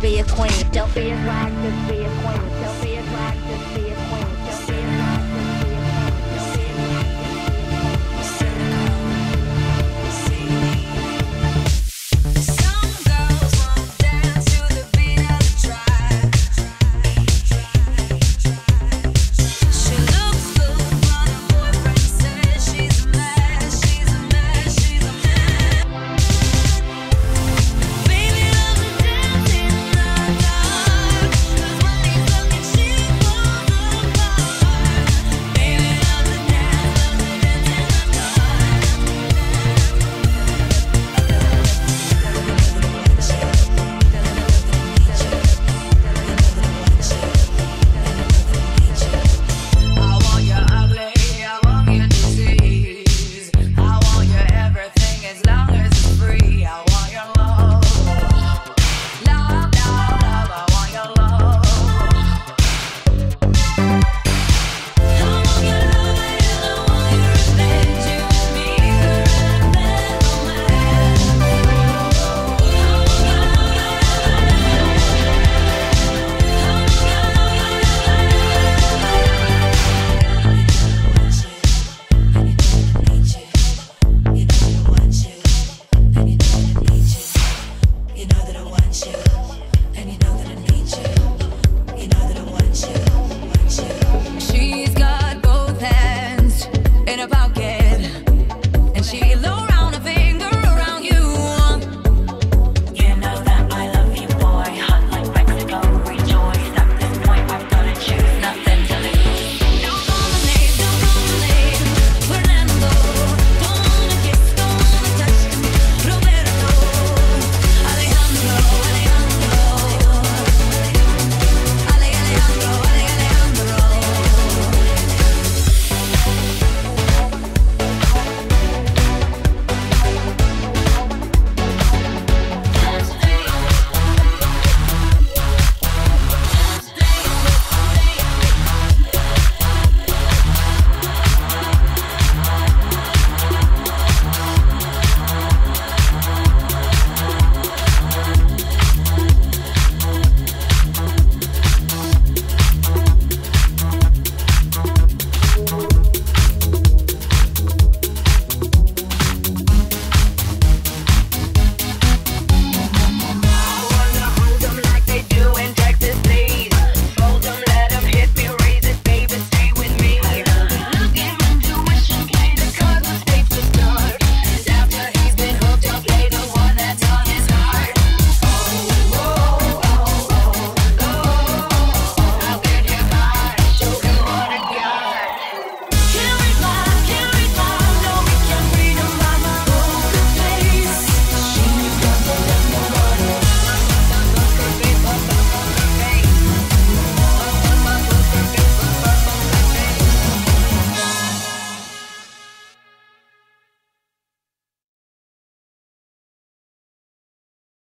be a queen.